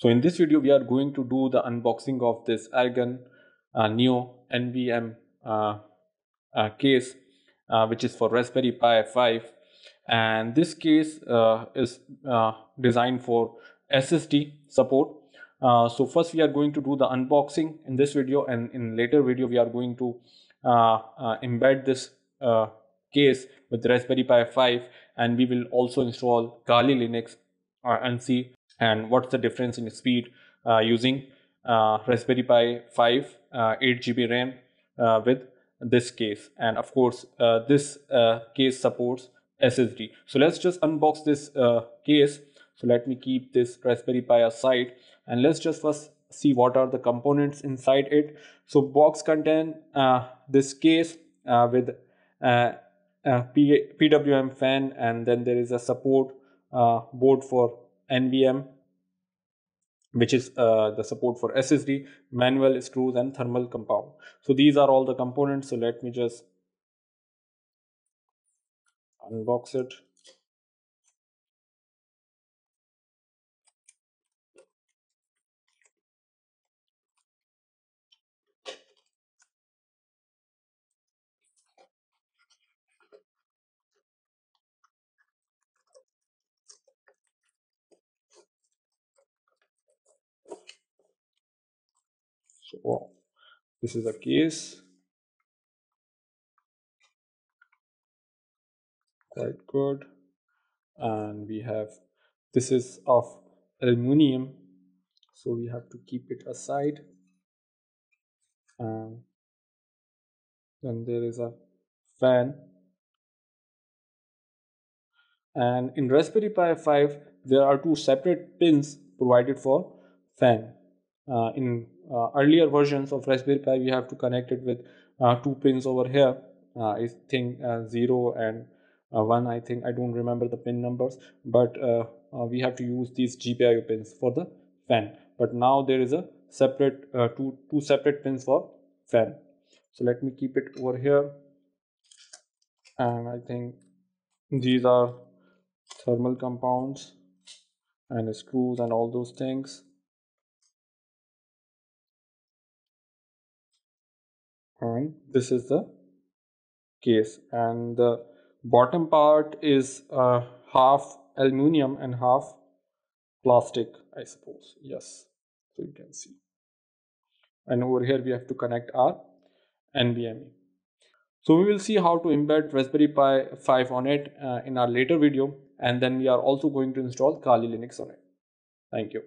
So in this video, we are going to do the unboxing of this Argon uh, Neo NVM uh, uh, case, uh, which is for Raspberry Pi 5. And this case uh, is uh, designed for SSD support. so first we are going to do the unboxing in this video and in later video we are going to embed this case with Raspberry Pi 5 and we will also install Kali Linux and see and what's the difference in speed uh, using uh, Raspberry Pi 5 uh, 8 GB RAM with this case and of course this case supports SSD. So let's just unbox this case. So let me keep this Raspberry Pi aside and let's just first see what are the components inside it. So box contain uh, this case uh, with uh, PWM fan and then there is a support board for NVM which is uh, the support for SSD, manual screws and thermal compound. So these are all the components. So let me just unbox it. So this is a case quite good. And we have this is of aluminum so we have to keep it aside. And then there is a fan. And in Raspberry Pi 5 there are two separate pins provided for fan uh, in uh, earlier versions of Raspberry Pi, we have to connect it with uh, two pins over here. I think zero and one. I think I don't remember the pin numbers, but we have to use these GPIO pins for the fan. But now there is a separate two two separate pins for fan. So let me keep it over here, and I think these are thermal compounds and screws and all those things and this is the case. And the bottom part is uh, half aluminum and half plastic I suppose. Yes. So you can see. And over here we have to connect our NVMe so we will see how to embed Raspberry Pi 5 on it uh, in our later video. And then we are also going to install Kali Linux on it. Thank you